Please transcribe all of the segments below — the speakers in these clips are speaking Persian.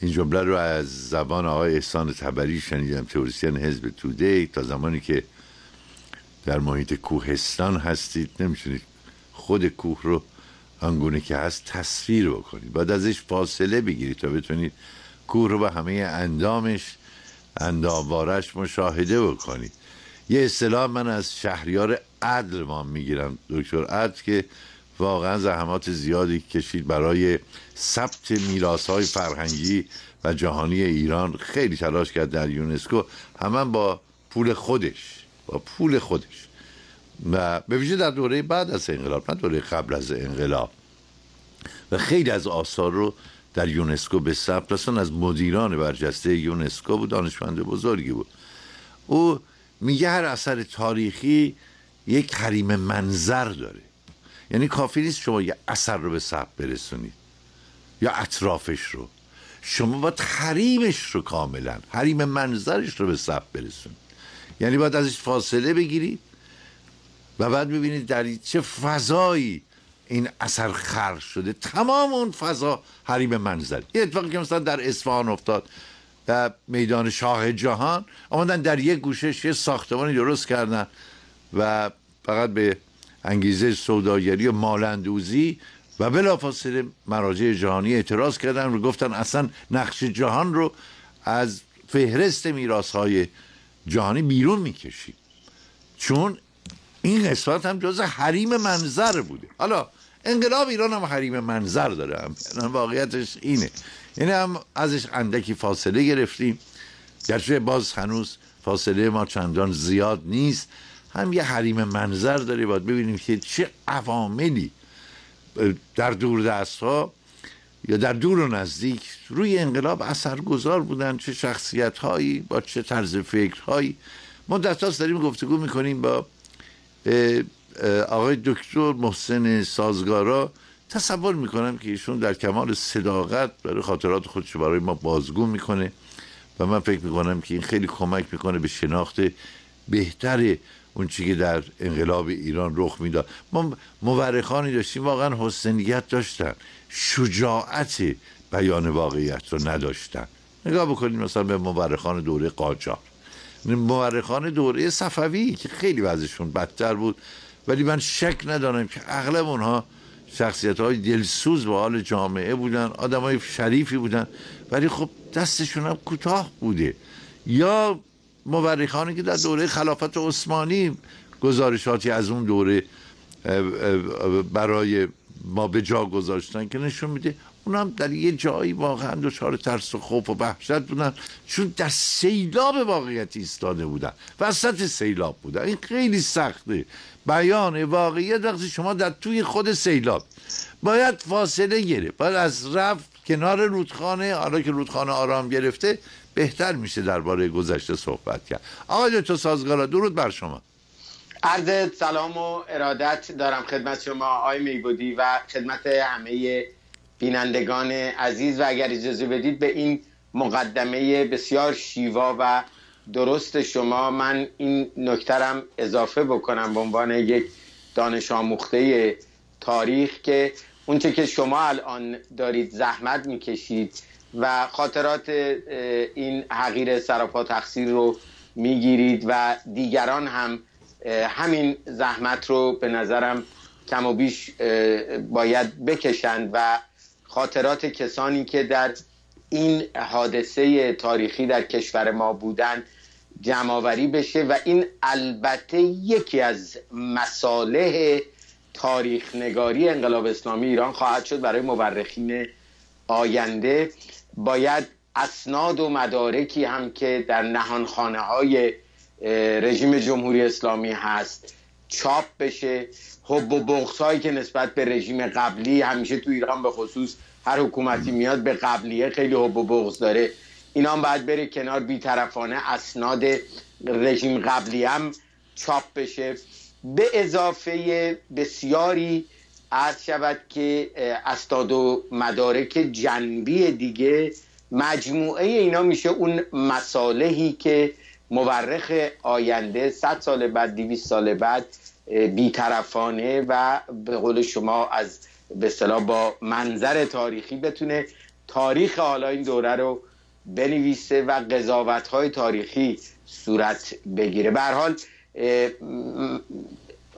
این جمله رو از زبان آقای احسان تبری شنیدم تئوریسین حزب توده تا زمانی که در محیط کوهستان هستید نمی‌تونید خود کوه رو آنگونه که هست تصویر بکنید. باید ازش فاصله بگیرید تا بتونید کوه رو به همه اندامش انداموارش مشاهده بکنید. یه اصطلاح من از شهریار عدل ما می‌گیرم دکتر عدل که واقعا زحمات زیادی کشید برای ثبت میراث های فرهنگی و جهانی ایران خیلی تلاش کرد در یونسکو. همه با پول خودش با پول خودش. و به ویژه در دوره بعد از انقلاب نه دوره قبل از انقلاب. و خیلی از آثار رو در یونسکو به ثبت رسان از مدیران برجسته یونسکو بود دانشمند بزرگی بود. او میگه هر اثر تاریخی یک حریم منظر داره. یعنی کافی نیست شما یه اثر رو به ثبت برسونید. یا اطرافش رو. شما باید حریمش رو کاملا حریم منظرش رو به ثبت برسونید. یعنی باید ازش فاصله بگیرید و بعد ببینید در چه فضایی این اثر خرج شده. تمام اون فضا حریم منظر. یه اتفاقی که مثلا در اصفهان افتاد در میدان شاه جهان آمدن در یک گوشش یه ساختمانی درست کردن و فقط به انگیزه سوداگری و مالندوزی و بلافاصله مراجع جهانی اعتراض کردن و گفتن اصلا نقش جهان رو از فهرست میراث های جهانی بیرون می‌کشید چون این قسمت هم جز حریم منظر بوده. حالا انقلاب ایران هم حریم منظر داره. هم واقعیتش اینه. یعنی هم ازش اندکی فاصله گرفتیم. گرچه باز هنوز فاصله ما چندان زیاد نیست. هم یه حریم منظر داره باید ببینیم که چه عواملی در دور دست ها یا در دور و نزدیک روی انقلاب اثرگذار بودن چه شخصیت هایی با چه طرز فکر هایی مدت هاست داریم گفتگو می‌کنیم با آقای دکتر محسن سازگارا. تصور می‌کنم که ایشون در کمال صداقت برای خاطرات خودش برای ما بازگو می‌کنه و من فکر می‌کنم که این خیلی کمک می‌کنه به شناخت بهتر اون چی که در انقلاب ایران رخ می‌داد. ما مورخانی داشتیم واقعا حسنیت داشتن. شجاعت بیان واقعیت رو نداشتن. نگاه بکنید مثلا به مورخان دوره قاجار. مورخان دوره صفوی که خیلی وضعشون بدتر بود ولی من شک ندارم که اغلب اونها شخصیت های دلسوز به حال جامعه بودن آدم های شریفی بودن. ولی خب دستشون هم کوتاه بوده. یا مورخانی که در دوره خلافت عثمانی گزارشاتی از اون دوره برای ما به جا گذاشتن که نشون میده اونم در یه جایی واقعا دچار ترس و خوف و وحشت بودن چون در سیلاب واقعیت ایستاده بودن. وسط سیلاب بودن. این خیلی سخته. بیان واقعیت وقتی شما در توی خود سیلاب. باید فاصله گرفت. باید از رفت کنار رودخانه حالا که رودخانه آرام گرفته بهتر میشه درباره گذشته صحبت کرد. آقای تو سازگارا درود بر شما. عرض سلام و ارادت دارم خدمت شما آقای میبودی و خدمت همه بینندگان عزیز و اگر اجازه بدید به این مقدمه بسیار شیوا و درست شما من این نکترم اضافه بکنم به عنوان یک دانش آموخته تاریخ که اونچه که شما الان دارید زحمت می‌کشید و خاطرات این حقیر سراپا تقصیر رو می‌گیرید و دیگران هم همین زحمت رو به نظرم کم و بیش باید بکشند و خاطرات کسانی که در این حادثه تاریخی در کشور ما بودن جمعآوری بشه و این البته یکی از مصالح تاریخ نگاری انقلاب اسلامی ایران خواهد شد برای مورخین آینده باید اسناد و مدارکی هم که در نهانخانه های رژیم جمهوری اسلامی هست چاپ بشه. حب و بغض که نسبت به رژیم قبلی همیشه تو ایران به خصوص هر حکومتی میاد به قبلیه خیلی حب و بغض داره. اینا هم باید بره کنار بیطرفانه اسناد رژیم قبلی هم چاپ بشه. به اضافه بسیاری عرض شود که استاد و مدارک جنبی دیگه مجموعه اینا میشه اون مصالحی که مورخ آینده 100 سال بعد 200 سال بعد بیطرفانه و به قول شما از به با منظر تاریخی بتونه تاریخ حالا این دوره رو بنویسه و قضاوت های تاریخی صورت بگیره. به حال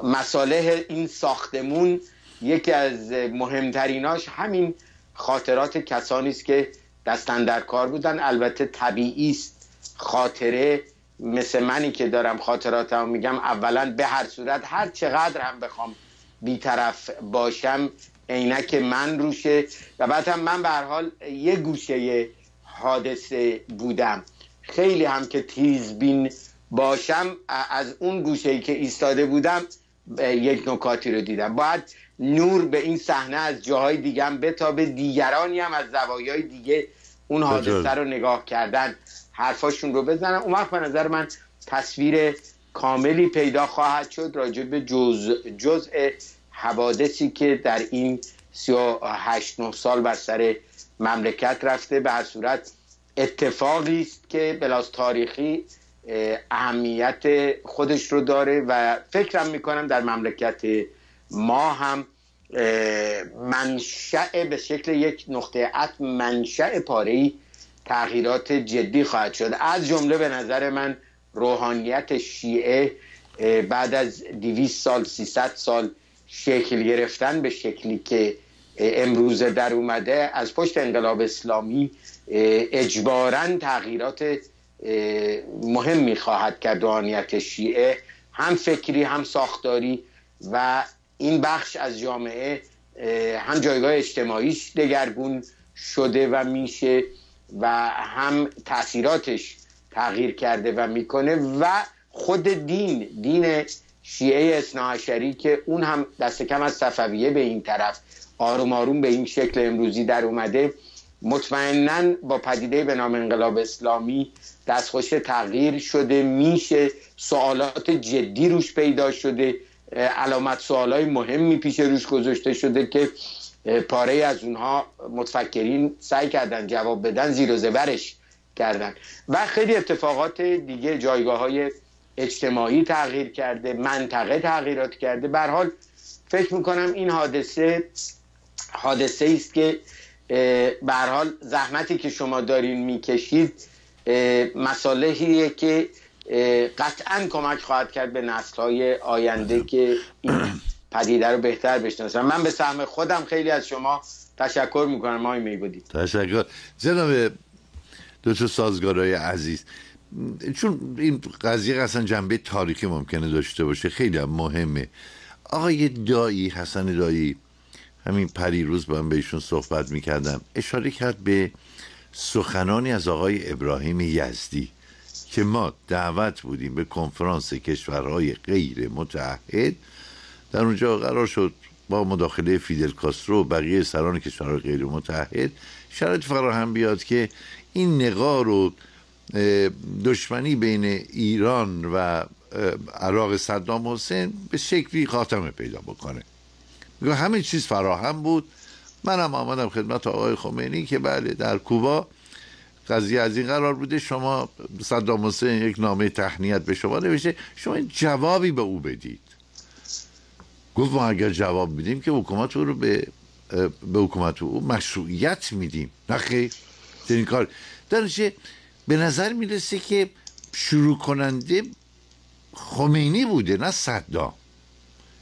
مساله این ساختمون یکی از مهمتریناش همین خاطرات کسانی است که دستن در کار بودن. البته طبیعی است. خاطره مثل منی که دارم خاطراتم میگم اولا به هر صورت هر چقدر هم بخوام بیطرف باشم عینک من روشه و بعد هم من به هر حال یه گوشه حادثه بودم. خیلی هم که تیزبین باشم از اون گوشه که ایستاده بودم یک نکاتی رو دیدم. باید نور به این صحنه از جاهای دیگه هم بتابه. دیگرانی هم از زوایای دیگه اون حادثه رو نگاه کردن حرفاشون رو بزنن. اون وقت به نظر من تصویر کاملی پیدا خواهد شد راجع به جز جزء حوادثی که در این سی و هشت نه سال بر سر مملکت رفته. به هر صورت اتفاقی است که بلاس تاریخی اهمیت خودش رو داره و فکرم می‌کنم در مملکت ما هم منشأ به شکل یک نقطه عطف منشأ پاره تغییرات جدی خواهد شد. از جمله به نظر من روحانیت شیعه بعد از 200 سال 300 سال شکل گرفتن به شکلی که امروزه در اومده از پشت انقلاب اسلامی اجبارا تغییرات مهمی خواهد کرد روحانیت شیعه هم فکری هم ساختاری و این بخش از جامعه هم جایگاه اجتماعیش دگرگون شده و میشه و هم تاثیراتش تغییر کرده و می‌کنه و خود دین دین شیعه اصناعشری که اون هم دست کم از صفویه به این طرف آروم آروم به این شکل امروزی در اومده مطمئنا با پدیده به نام انقلاب اسلامی دستخوش تغییر شده میشه سوالات جدی روش پیدا شده علامت سوالای مهمی پیش روش گذاشته شده که پاره از اونها متفکرین سعی کردن جواب بدن زیر و زبرش کردن. و خیلی اتفاقات دیگه جایگاه های اجتماعی تغییر کرده منطقه تغییرات کرده. بر حال فکر می‌کنم این حادثه حادثه است که به حال زحمتی که شما دارین می‌کشید مسالهیه که قطعا کمک خواهد کرد به نسل های آینده که این پدیده رو بهتر بشناسن. من به سهم خودم خیلی از شما تشکر می‌کنم آقای میبودی تشکر. جناب دو تا سازگارای عزیز چون این قضیه اصلا جنبه تاریخی ممکنه داشته باشه خیلی هم مهمه. آقای دایی حسن دایی همین پریروز با هم بهشون صحبت می‌کردم. اشاره کرد به سخنانی از آقای ابراهیم یزدی. که ما دعوت بودیم به کنفرانس کشورهای غیر متحد در اونجا قرار شد با مداخله فیدل کاسترو و بقیه سران کشورهای غیر متحد شرط فراهم بیاد که این نقار و دشمنی بین ایران و عراق صدام حسین به شکلی خاتمه پیدا بکنه. میگه همه چیز فراهم بود. منم آمدم خدمت آقای خمینی که بله در کوبا قضیه از این قرار بوده شما صدام حسین یک نامه تهنیت به شما نوشته شما جوابی به او بدید. گفت ما اگر جواب میدیم که حکومت او رو به به حکومت او مشروعیت میدیم. نه خیر این کار. درشه به نظر می‌رسه که شروع کننده خمینی بوده نه صدام.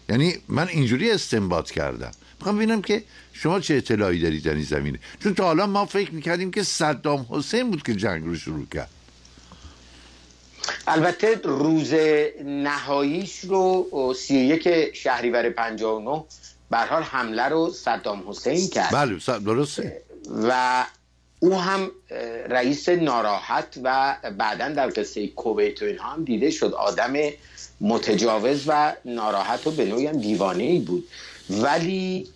یعنی من اینجوری استنباط کردم. می‌خوام ببینم که شما چه اطلاعی دارید در این زمینه؟ چون تا حالا ما فکر می‌کردیم که صدام حسین بود که جنگ رو شروع کرد. البته روز نهاییش رو سی یک شهریور 59 به حال حمله رو صدام حسین کرد. بله درسته. و او هم رئیس ناراحت و بعدا در قصه کویت و اینها هم دیده شد. آدم متجاوز و ناراحت و به نوعی هم دیوانه ای بود. ولی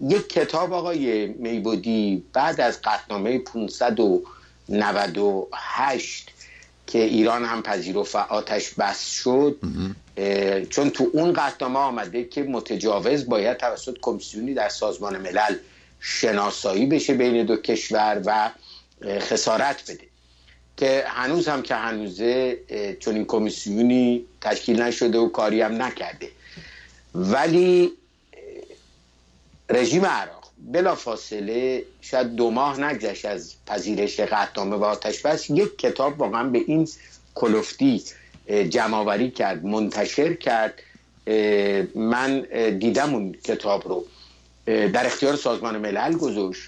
یک کتاب آقای میبودی بعد از قطنامه 598 که ایران هم پذیرفت و آتش بس شد چون تو اون قطنامه آمده که متجاوز باید توسط کمیسیونی در سازمان ملل شناسایی بشه بین دو کشور و خسارت بده. که هنوز هم که هنوزه چون این کمیسیونی تشکیل نشده و کاری هم نکرده. ولی رژیم عراق بلا فاصله شاید دو ماه نگذشت از پذیرش قطنامه و آتش بس یک کتاب واقعا به این کلفتی جمعآوری کرد منتشر کرد. من دیدم اون کتاب رو. در اختیار سازمان ملل گذاشت.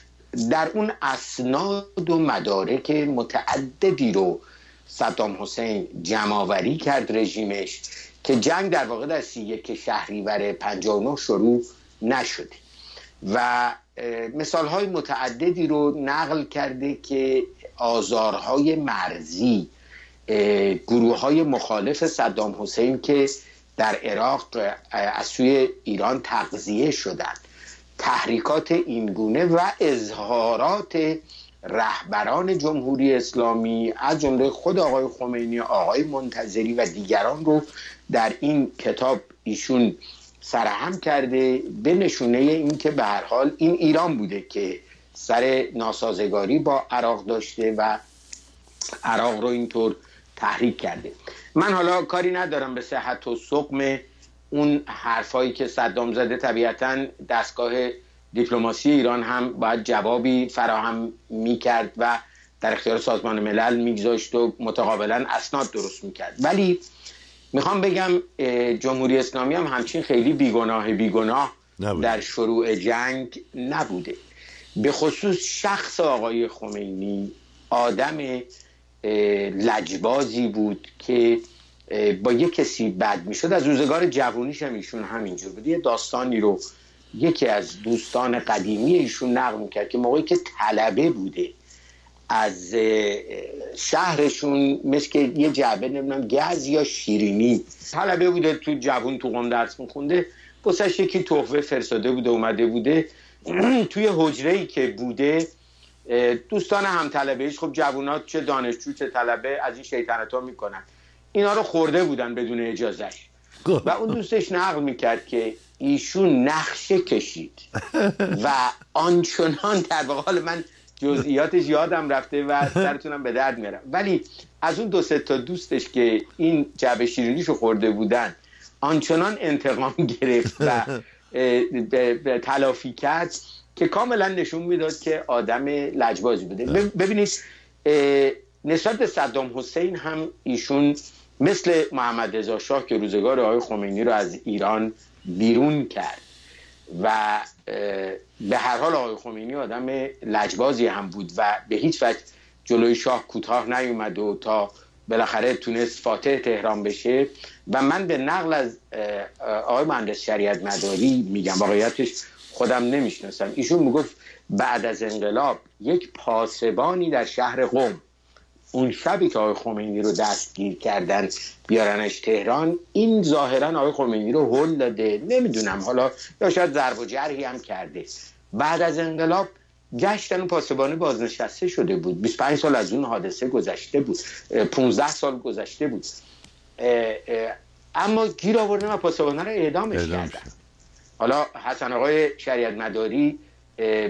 در اون اسناد و مدارک متعددی رو صدام حسین جمعآوری کرد رژیمش. که جنگ در واقع در سی یک شهریور 59 شروع نشده. و مثال های متعددی رو نقل کرده که آزارهای مرزی گروه های مخالف صدام حسین که در عراق از سوی ایران تغذیه شدند تحریکات اینگونه و اظهارات رهبران جمهوری اسلامی از جمله خود آقای خمینی آقای منتظری و دیگران رو در این کتاب ایشون سرهم کرده به نشونه این که به هر حال این ایران بوده که سر ناسازگاری با عراق داشته و عراق رو اینطور تحریک کرده. من حالا کاری ندارم به صحت و سقم اون حرفایی که صدام زده. طبیعتا دستگاه دیپلماسی ایران هم باید جوابی فراهم می‌کرد و در اختیار سازمان ملل میگذاشت و متقابلا اسناد درست می‌کرد. ولی می‌خوام بگم جمهوری اسلامی هم همچین خیلی بیگناه بیگناه در شروع جنگ نبوده. به خصوص شخص آقای خمینی آدم لجبازی بود که با یک کسی بد می‌شد. از روزگار جوونیش هم ایشون همینجور بود. یه داستانی رو یکی از دوستان قدیمی ایشون نقل می‌کرد که موقعی که طلبه بوده. از شهرشون مثل که یه جعبه نمی‌دونم گز یا شیرینی. طلبه بوده تو جوون تو قم درس میخونده. بسش یکی تحفه فرستاده بوده اومده بوده. توی حجره ای که بوده دوستان هم طلبه ایش خب جوونات چه دانشجو چه طلبه از این شیطنت ها می‌کنن. اینا رو خورده بودن بدون اجازهش. و اون دوستش نقل می‌کرد که ایشون نقشه کشید. و آنچنان در حال من جزئیاتش یادم رفته و سرتونم به درد میارم. ولی از اون دو تا دوستش که این جعبه شیرینیشو خورده بودن آنچنان انتقام گرفت و تلافی کرد که کاملا نشون می‌داد که آدم لجبازی بوده. ببینید نسبت به صدام حسین هم ایشون مثل محمد رضا شاه که روزگار آقای خمینی رو از ایران بیرون کرد. و به هر حال آقای خمینی آدم لجبازی هم بود و به هیچ وجه جلوی شاه کوتاه نیومد و تا بالاخره تونست فاتح تهران بشه. و من به نقل از آقای مهندس شریعت مداری میگم. واقعیتش خودم نمی‌شناسم. ایشون می‌گفت بعد از انقلاب یک پاسبانی در شهر قم اون شبی که آقای خمینی رو دستگیر کردن بیارنش تهران این ظاهرا آقای خمینی رو هل داده. نمی‌دونم. حالا یا شاید ضرب و جرحی هم کرده. بعد از انقلاب گشتن اون پاسبانه بازنشسته شده بود. 25 سال از اون حادثه گذشته بود. 15 سال گذشته بود. اما گیر آوردن و پاسبانه رو اعدامش کردن. حالا حسن آقای شریعت مداری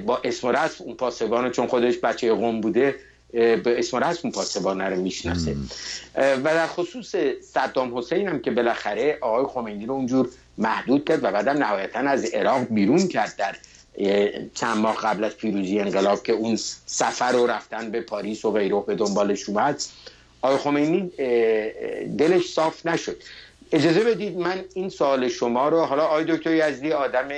با اسم و رسم اون پاسبان چون خودش بچه قوم بوده به اسم رسم پاسبانه رو می‌شناسه. و در خصوص صدام حسین هم که بالاخره آقای خمینی رو اونجور محدود کرد و بعدم نهایتا از عراق بیرون کرد در چند ماه قبل از پیروزی انقلاب که اون سفر رو رفتن به پاریس و غیره به دنبالش اومد. آقای خمینی دلش صاف نشد. اجازه بدید من این سوال شما رو حالا آقای دکتر یزدی آدم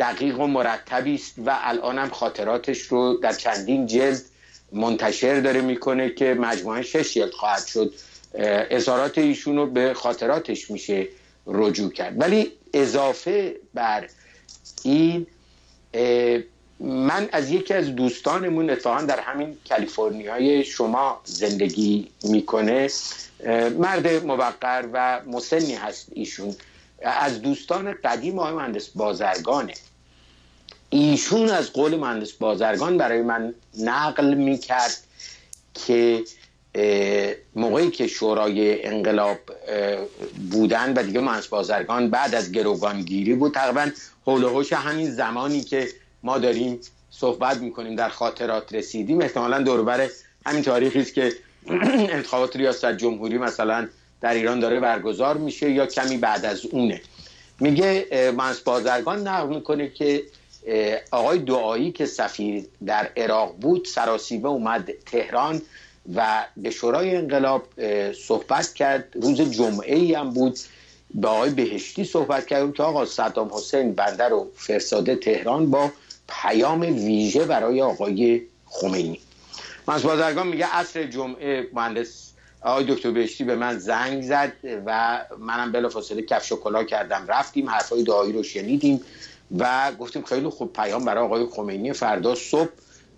دقیق و مرتبی است و الانم خاطراتش رو در چندین جلد منتشر داره می‌کنه که مجموعه شش جلد خواهد شد اظهارات ایشون رو به خاطراتش میشه رجوع کرد. ولی اضافه بر این من از یکی از دوستانمون اتفاقا در همین کالیفرنیای شما زندگی می‌کنه. مرد موقر و مسنی هست ایشون. از دوستان قدیم آقای مهندس بازرگانه. ایشون از قول مهندس بازرگان برای من نقل می‌کرد که موقعی که شورای انقلاب بودن و دیگه مهندس بازرگان بعد از گروگانگیری بود تقریبا حول و همین زمانی که ما داریم صحبت می‌کنیم در خاطرات رسیدیم. احتمالا دوربر همین تاریخی است که انتخابات ریاست جمهوری مثلا در ایران داره برگزار میشه یا کمی بعد از اونه. میگه منس بازرگان نقل می‌کنه که آقای دعایی که سفیر در عراق بود سراسیبه اومد تهران و به شورای انقلاب صحبت کرد. روز جمعه ای هم بود با آقای بهشتی صحبت کردیم که آقا صدام حسین بنده رو فرستاده تهران با پیام ویژه برای آقای خمینی. من از بازرگان میگه عصر جمعه مهندس آقای دکتر بهشتی به من زنگ زد و منم بلافاصله کفش و کلا کردم. رفتیم حرفای دعایی رو شنیدیم. و گفتیم خیلی خوب پیام برای آقای خمینی. فردا صبح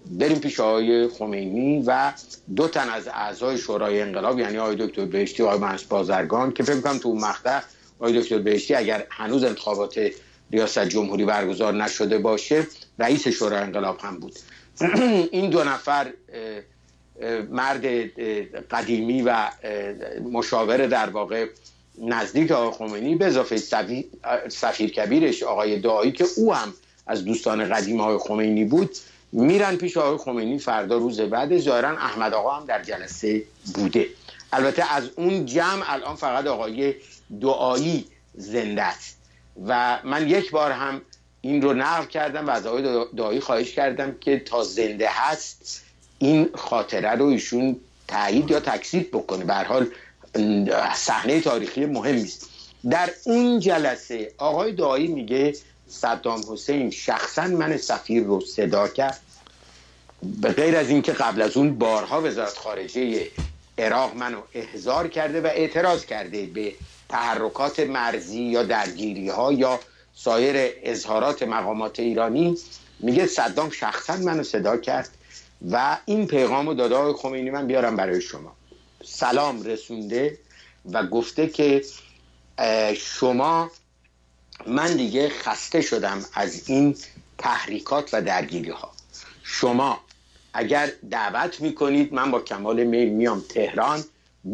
بریم پیش آقای خمینی و دو تن از اعضای شورای انقلاب یعنی آقای دکتر بهشتی آقای مهندس بازرگان که فکر کنم تو مقطع آقای دکتر بهشتی اگر هنوز انتخابات ریاست جمهوری برگزار نشده باشه رئیس شورای انقلاب هم بود. این دو نفر مرد قدیمی و مشاور در واقع نزدیک آقای خمینی به اضافه سفیر کبیرش آقای دعایی که او هم از دوستان قدیم آقای خمینی بود میرن پیش آقای خمینی فردا روز بعد ظاهرا احمد آقا هم در جلسه بوده. البته از اون جمع الان فقط آقای دعایی زنده است. و من یک بار هم این رو نقل کردم و از آقای دعایی خواهش کردم که تا زنده هست این خاطره رو ایشون تایید یا تکذیب بکنه. به حال صحنه تاریخی مهمی است. در اون جلسه آقای دعایی میگه صدام حسین شخصا من سفیر رو صدا کرد. به غیر از اینکه قبل از اون بارها وزارت خارجه عراق منو احضار کرده و اعتراض کرده به تحرکات مرزی یا درگیری ها یا سایر اظهارات مقامات ایرانی میگه صدام شخصا منو صدا کرد و این پیغام و داده های خمینی من بیارم برای شما. سلام رسونده و گفته که شما من دیگه خسته شدم از این تحریکات و درگیری ها شما اگر دعوت می‌کنید من با کمال میل میام تهران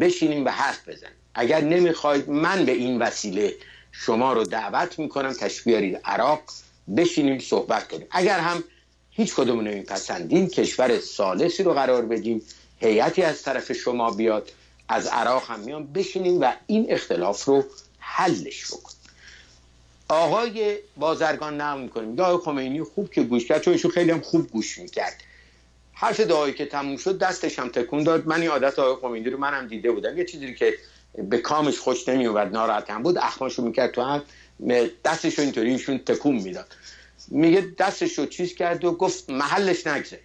بشینیم و حرف بزنیم. اگر نمی‌خواید من به این وسیله شما رو دعوت می‌کنم تشبیارید عراق بشینیم صحبت کنیم. اگر هم هیچ کدوم نمیپسندین کشور سالسی رو قرار بدیم هیئتی از طرف شما بیاد از عراق هم میان بشینیم و این اختلاف رو حلش بکنیم آقای بازرگان نقل می‌کنیم. دعای خمینی خوب که گوش کرد چون خیلی هم خوب گوش می‌کرد. حرف دعایی که تموم شد دستش هم تکون داد. من این عادت آقای خمینی رو منم دیده بودم. یه چیزی که به کامش خوش نمیومد ناراحت هم بود اخماشو می‌کرد تو هم دستشو اینطوری ایشون تکون می‌داد. میگه دستشو چیز کرد و گفت محلش نگذاری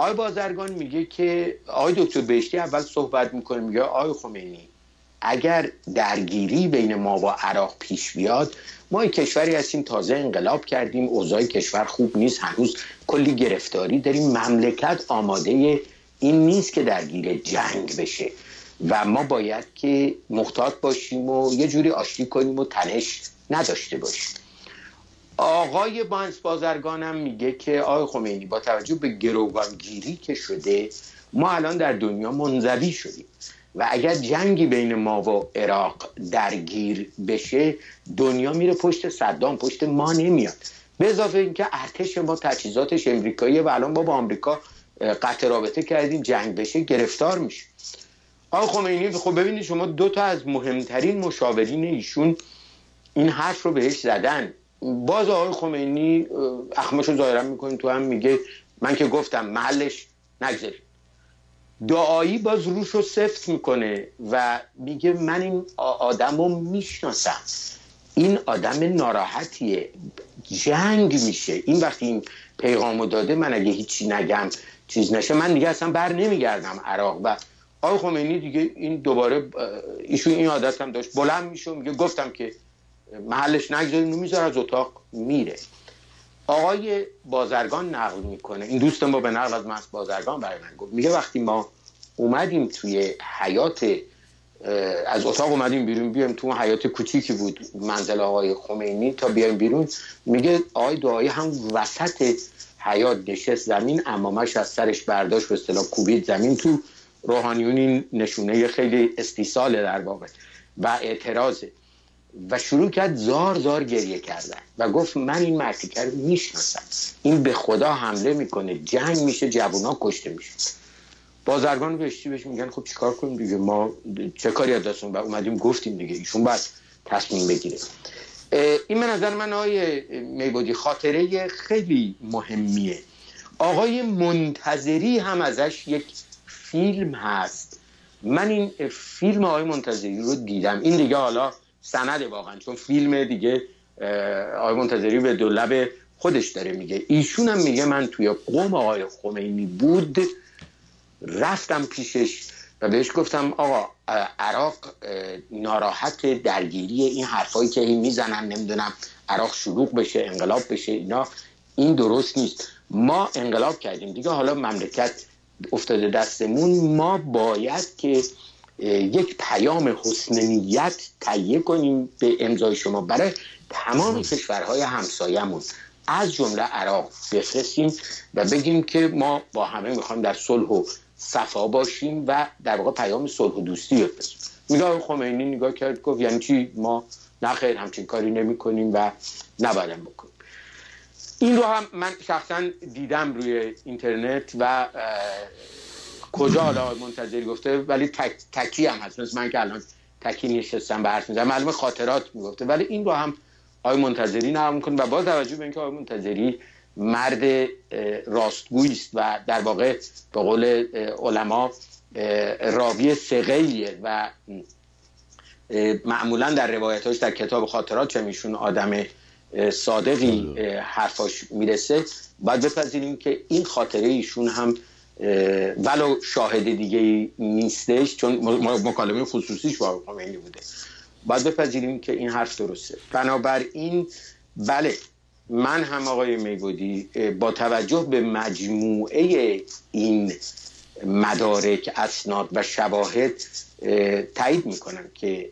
آقای بازرگان میگه که آقای دکتر بهشتی اول صحبت می‌کنه میگه آقای خمینی اگر درگیری بین ما و عراق پیش بیاد ما این کشوری هستیم تازه انقلاب کردیم اوضاع کشور خوب نیست هنوز کلی گرفتاری داریم. مملکت آماده این نیست که درگیر جنگ بشه و ما باید که محتاط باشیم و یه جوری آشتی کنیم و تنش نداشته باشیم. آقای بانس بازرگانم میگه که آقای خمینی با توجه به گروگانگیری که شده ما الان در دنیا منزوی شدیم و اگر جنگی بین ما و عراق درگیر بشه دنیا میره پشت صدام پشت ما نمیاد. به اضافه اینکه ارتش ما تجهیزاتش امریکایی و الان ما با آمریکا قطع رابطه کردیم جنگ بشه گرفتار میشه. آقای خمینی خب ببینید شما دو تا از مهمترین مشاورین ایشون این حرف رو بهش زدن. باز آقای خمینی اخمش رو ظاهرا می‌کنین تو هم میگه من که گفتم محلش نگذارید دعایی باز روش رو سفت می‌کنه و میگه من این آدم رو می‌شناسم. این آدم ناراحتیه. جنگ میشه. این وقتی این پیغامو داده من اگه هیچی نگم چیز نشه من دیگه اصلا بر نمیگردم عراق. و آقای خمینی دیگه این دوباره ایشون این عادت هم داشت. بلند میشه میگه گفتم که محلش نگذاریم می‌ذاره از اتاق میره. آقای بازرگان نقل می‌کنه. این دوست ما به نقل از من بازرگان برای من گفت. میگه وقتی ما اومدیم توی حیات از اتاق اومدیم بیرون بیایم تو حیات کوچیکی بود منزل آقای خمینی تا بیایم بیرون میگه آقای دعایی هم وسط حیات نشست زمین امامش از سرش برداشت به اصطلاح کوبید زمین تو روحانیون این نشونه خیلی استیصال در واقع و اعتراضه. و شروع کرد زار زار گریه کردن. و گفت من این مرتیکه رو می‌شناسم. این به خدا حمله می‌کنه. جنگ میشه جوونا کشته میشه. بازرگان بهشتی بهش میگن خب چیکار کنیم دیگه؟ ما چه کاری از دستون اومدیم گفتیم دیگه. ایشون بعد تصمیم بگیره. این به نظر من آقای میبودی خاطره خیلی مهمیه. آقای منتظری هم ازش یک فیلم هست. من این فیلم آقای منتظری رو دیدم. این دیگه حالا سنده واقعا چون فیلم دیگه آقای منتظری به دو خودش داره میگه. ایشون هم میگه من توی قوم آقای خمینی بود رفتم پیشش و بهش گفتم آقا عراق ناراحت درگیری این حرفایی که این می‌زنن نمی‌دونم عراق شلوغ بشه انقلاب بشه اینا این درست نیست. ما انقلاب کردیم. دیگه حالا مملکت افتاده دستمون. ما باید که یک پیام حسن نیت تهیه کنیم به امضای شما. برای تمام کشورهای همسایمون از جمله عراق بفرستیم و بگیم که ما با همه می‌خوایم در صلح و صفا باشیم و در واقع پیام صلح و دوستی بفرستیم. نگاه خمینی نگاه کرد گفت یعنی چی؟ ما نخیر همچین کاری نمی کنیم و نباید بکنیم. این رو هم من شخصا دیدم روی اینترنت و کجا حالا منتظری گفته؟ ولی تک، تکی هم هست. مثل من که الان تکی نشستم به حرف می‌زنم معلوم خاطرات می‌گفته. ولی این رو هم آقای منتظری نقل می‌کنه و با توجه به اینکه آقای منتظری مرد راستگویی است و در واقع به قول علما راوی سقیلیه و معمولا در روایتاش در کتاب خاطرات چه میشون آدم صادقی حرفاش می‌رسه. باید بپذیریم که این خاطره ایشون هم ولو شاهد دیگه نیستش چون مکالمه خصوصیش با خمینی بوده. باید بپذیریم که این حرف درسته. بنابراین بله من هم آقای میگودی با توجه به مجموعه این مدارک اسناد و شواهد تایید می‌کنم که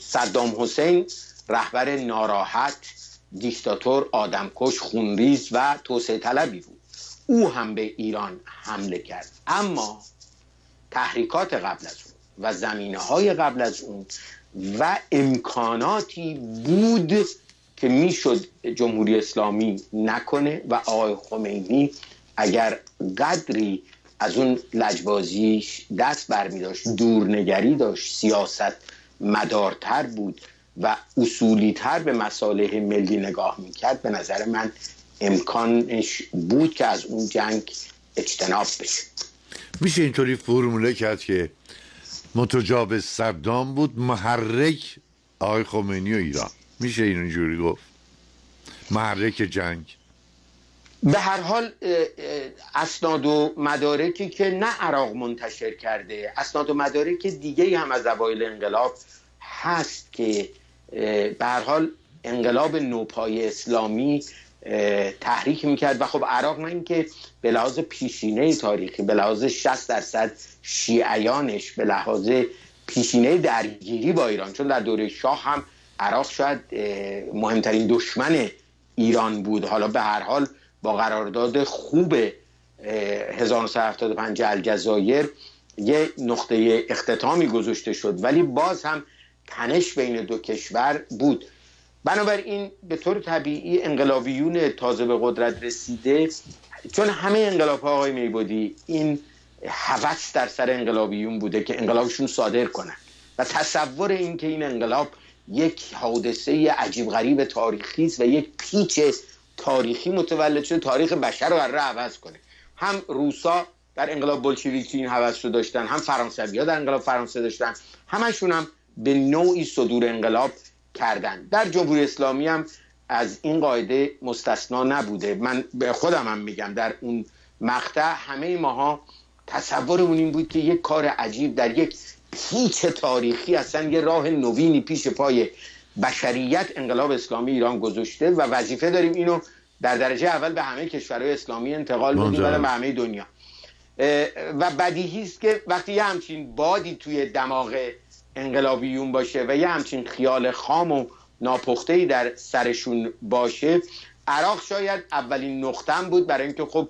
صدام حسین رهبر ناراحت دیکتاتور آدمکش خونریز و توسعه طلبی بود. او هم به ایران حمله کرد. اما تحریکات قبل از اون و زمینه های قبل از اون و امکاناتی بود که می‌شد جمهوری اسلامی نکنه و آقای خمینی اگر قدری از اون لجبازیش دست برمی داشت دورنگری داشت سیاست مدارتر بود و اصولیتر به مصالح ملی نگاه می‌کرد به نظر من امکانش بود که از اون جنگ اجتناب بشه. میشه اینطوری فرموله کرد که متجاوز صدام بود محرک آقای خمینی و ایران. میشه اینجوری گفت؟ محرک جنگ. به هر حال اسناد و مدارکی که نه عراق منتشر کرده اسناد و مدارک دیگه هم از اوایل انقلاب هست که به هر حال انقلاب نوپای اسلامی تحریک می‌کرد. و خب عراق نه اینکه به لحاظ پیشینه تاریخی به لحاظ 60 درصد شیعیانش به لحاظ پیشینه درگیری با ایران چون در دوره شاه هم عراق شاید مهمترین دشمن ایران بود. حالا به هر حال با قرارداد خوب 1975 الجزایر یه نقطه اختتامی گذاشته شد. ولی باز هم تنش بین دو کشور بود. بنابراین به طور طبیعی انقلابیون تازه به قدرت رسیده چون همه انقلاب ها آقای میبودی این هوس در سر انقلابیون بوده که انقلابشون صادر کنن. و تصور این که این انقلاب یک حادثه عجیب غریب تاریخی است و یک پیچ تاریخی متولد شده تاریخ بشر رو قرار عوض کنه. هم روسا در انقلاب بلشویکی این هوس رو داشتن هم فرانسوی ها در انقلاب فرانسه داشتن همشون هم به نوعی صدور انقلاب کردن. در جمهوری اسلامی هم از این قاعده مستثنا نبوده. من به خودم هم میگم در اون مقطع همه ماها تصورمون این بود که یک کار عجیب در یک پیچ تاریخی اصلا یه راه نوینی پیش پای بشریت انقلاب اسلامی ایران گذاشته و وظیفه داریم اینو در درجه اول به همه کشورهای اسلامی انتقال بدیم و به همه دنیا. و بدیهی است که وقتی یه همچین بادی توی دماغ انقلابیون باشه و یه همچین خیال خام و ناپخته در سرشون باشه عراق شاید اولین نقطم بود برای اینکه خب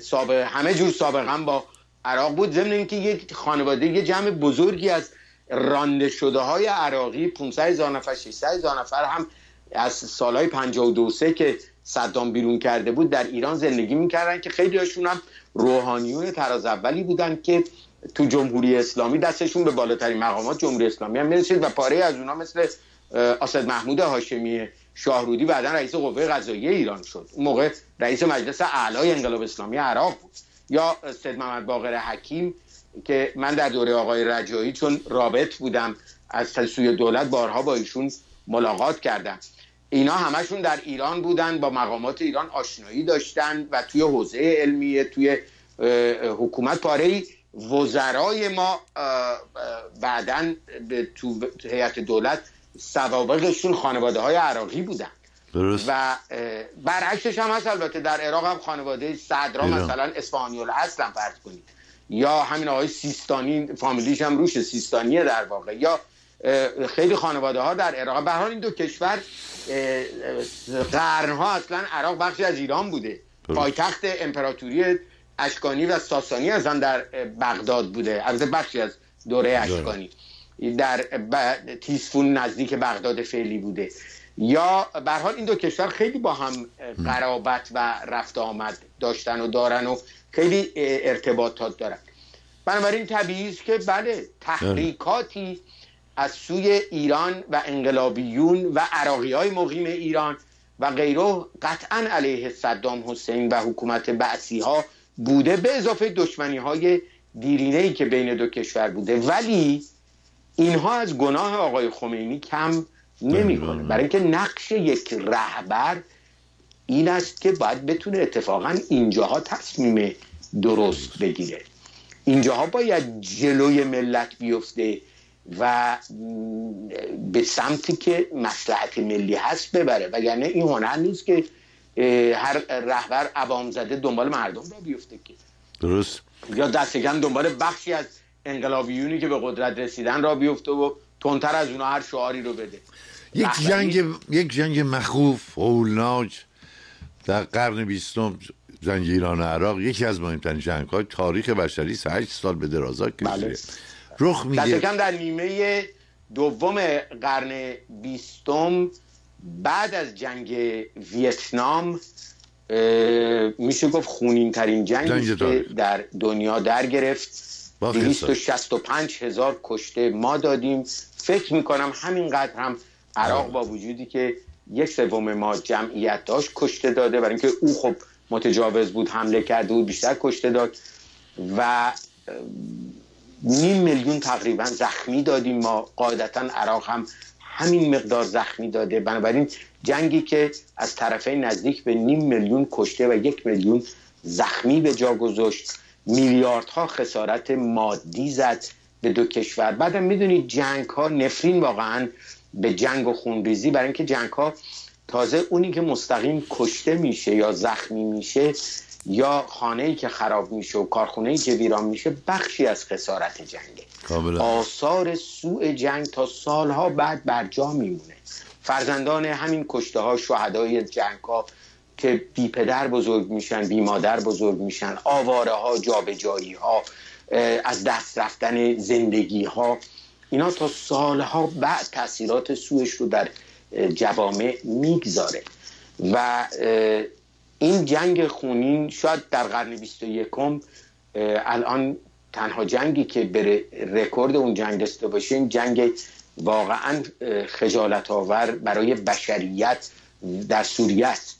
سابق همه جور سابقا با عراق بود. ضمن اینکه یک خانواده یه جمع بزرگی از رانده شده های عراقی 500 هزار نفر 600 هزار نفر هم از سالهای 52 سه که صدام بیرون کرده بود در ایران زندگی می‌کردن که خیلی هاشون هم روحانیون تراز اولی بودن که تو جمهوری اسلامی دستشون به بالاترین مقامات جمهوری اسلامی هم می‌رسید و پاره از اونا مثل آسد محمود هاشمی شاهرودی بعدا رئیس قوه قضاییه ایران شد. اون موقع رئیس مجلس اعلای انقلاب اسلامی عراق بود. یا سید محمد باقر حکیم که من در دوره آقای رجایی چون رابط بودم از سوی دولت بارها با ایشون ملاقات کردم. اینا همشون در ایران بودن با مقامات ایران آشنایی داشتن و توی حوزه علمیه توی حکومت پاره وزرای ما بعدا تو هیئت دولت سوابقشون خانواده های عراقی بودن. درست. و برعکسش هم هست البته در عراق هم خانواده صدرا مثلا اسپانیول هستن فرض کنید. یا همین آقای سیستانی فامیلیش هم روش سیستانیه در واقع. یا خیلی خانواده ها در عراق. به حال این دو کشور قرنها اصلا عراق بخشی از ایران بوده. پایتخت امپراتوری اشکانی و ساسانی از آن در بغداد بوده. از بخشی از دوره اشکانی. در تیسفون نزدیک بغداد فعلی بوده. یا به حال این دو کشور خیلی با هم قرابت و رفت آمد داشتن و دارن و خیلی ارتباطات دارن. بنابراین طبیعی است که بله تحریکاتی از سوی ایران و انقلابیون و عراقی های مقیم ایران و غیره قطعا علیه صدام حسین و حکومت بعثی ها بوده به اضافه دشمنی های دیرینه ای که بین دو کشور بوده. ولی اینها از گناه آقای خمینی کم نمی‌کنه. برای اینکه نقش یک رهبر این است که باید بتونه اتفاقا اینجاها تصمیم درست بگیره. اینجاها باید جلوی ملت بیفته و به سمتی که مسلحت ملی هست ببره. وگرنه این هنر نیست که هر رهبر عوام زده دنبال مردم را بیفته که. درست. یا دست دنبال بخشی از انقلابیونی که به قدرت رسیدن را بیفته و تونتر از اونا هر شعاری رو بده. یک جنگ یک جنگ مخوف هولناک در قرن بیستم جنگ ایران و عراق یکی از مهمترین جنگ های تاریخ بشری 8 سال به درازا کشیده. بله. رخ میده. در نیمه دوم قرن بیستم بعد از جنگ ویتنام میشه گفت خونین ترین جنگ که در دنیا در گرفت. 265 هزار کشته ما دادیم. فکر می‌کنم همینقدر هم عراق با وجودی که یک سوم ما جمعیت داشت کشته داده. برای اینکه او خب متجاوز بود حمله کرده بود بیشتر کشته داد. و نیم میلیون تقریبا زخمی دادیم ما. قاعدتا عراق هم همین مقدار زخمی داده. بنابراین جنگی که از طرفین نزدیک به نیم میلیون کشته و یک میلیون زخمی به جا گذاشت میلیاردها خسارت مادی زد به دو کشور. بعدم می‌دونید جنگ ها نفرین واقعا به جنگ و خونریزی برای اینکه جنگ ها تازه اونی که مستقیم کشته میشه یا زخمی میشه یا خانه ای که خراب میشه و کارخونه ای که ویران میشه بخشی از خسارت جنگه. آثار سوء جنگ تا سالها بعد بر جا میمونه. فرزندان همین کشته ها شهدای جنگ ها که بی پدر بزرگ میشن بی مادر بزرگ میشن آواره ها جابجایی ها از دست رفتن زندگی ها اینا تا سالها بعد تاثیرات سوش رو در جوامع می‌گذاره. و این جنگ خونین شاید در قرن 21 الان تنها جنگی که بره رکورد اون جنگ داشته باشه این جنگ واقعا خجالت آور برای بشریت در سوریه است.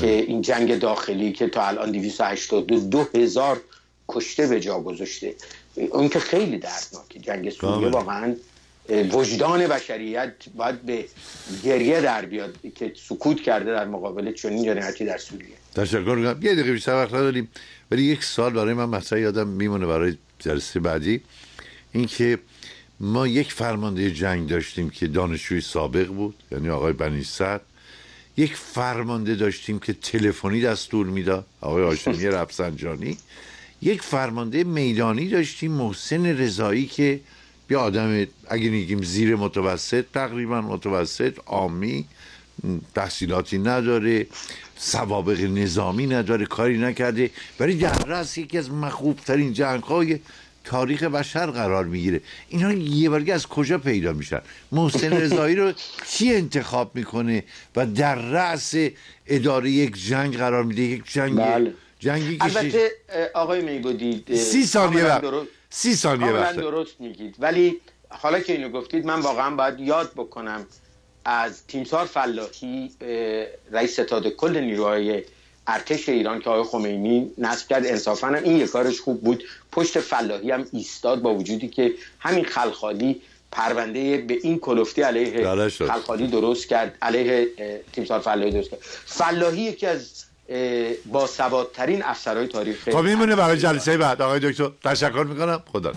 که این جنگ داخلی که تا الان 282 هزار کشته به جا گذاشته. اون که خیلی دردناکه جنگ سوریه واقعا وجدان بشریت باید به گریه در بیاد که سکوت کرده در مقابل چنین جنایتی در سوریه. تشکر کنم یه دقیقه بیشتر وقت نداریم ولی یک سال برای من مثلا یادم میمونه برای جلسه بعدی. اینکه ما یک فرمانده جنگ داشتیم که دانشجوی سابق بود یعنی آقای بنی یک فرمانده داشتیم که تلفنی دستور می‌داد آقای هاشمی رفسنجانی. یک فرمانده میدانی داشتیم محسن رضایی که یه آدم اگه نگیم زیر متوسط تقریبا متوسط آمی تحصیلاتی نداره سوابق نظامی نداره کاری نکرده. ولی در رأس یکی از مخوبترین جنگ های تاریخ بشر قرار می‌گیره. اینا یه بارگه از کجا پیدا میشن؟ محسن رضایی رو کی انتخاب می‌کنه و در رأس اداره یک جنگ قرار میده؟ یک جنگ بله. جنگی البته آقای میگودی سی ثانیه سی ثانیه وقت درست میگید. ولی حالا که اینو گفتید من واقعا باید یاد بکنم از تیمسار فلاحی رئیس ستاد کل نیروهای ارتش ایران که آقای خمینی نصب کرد انصافا هم این یک کارش خوب بود. پشت فلاحی هم ایستاد با وجودی که همین خلخالی پرونده به این کلفتی علیه خلخالی درست کرد علیه تیمسار فلاحی درست کرد. فلاحی یکی از با سوادترین افسرهای تاریخ خب میمونه برای جلسه بعد. آقای دکتر تشکر می‌کنم. خدا